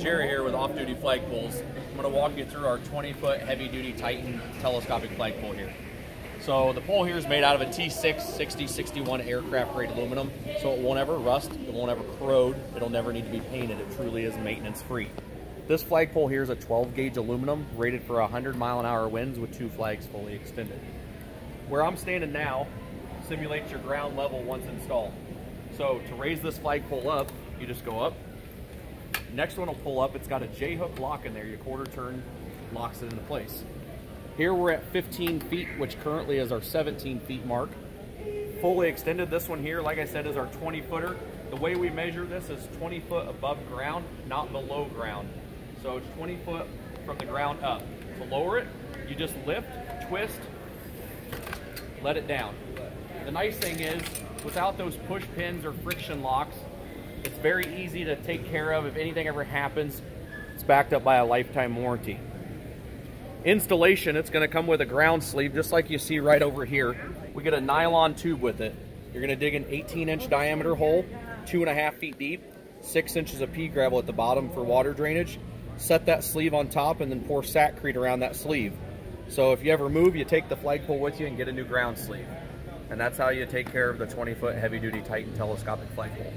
Jerry here with Off Duty Flagpoles. I'm going to walk you through our 20 foot heavy duty Titan telescopic flagpole here. So the pole here is made out of a T6 6061 aircraft grade aluminum, so it won't ever rust, it won't ever corrode, it'll never need to be painted. It truly is maintenance free. This flagpole here is a 12 gauge aluminum rated for 100 mile an hour winds with two flags fully extended. Where I'm standing now simulates your ground level once installed. So to raise this flagpole up, you just go up. Next one will pull up. It's got a J-hook lock in there. Your quarter turn locks it into place. Here we're at 15 feet, which currently is our 17 feet mark. Fully extended, this one here, like I said, is our 20 footer. The way we measure this is 20 foot above ground, not below ground. So it's 20 foot from the ground up. To lower it, you just lift, twist, let it down. The nice thing is, without those push pins or friction locks, it's very easy to take care of. If anything ever happens, it's backed up by a lifetime warranty. Installation, it's gonna come with a ground sleeve, just like you see right over here. We get a nylon tube with it. You're gonna dig an 18 inch diameter hole, two and a half feet deep, six inches of pea gravel at the bottom for water drainage. Set that sleeve on top and then pour Sakrete around that sleeve. So if you ever move, you take the flagpole with you and get a new ground sleeve. And that's how you take care of the 20 foot heavy duty Titan telescopic flagpole.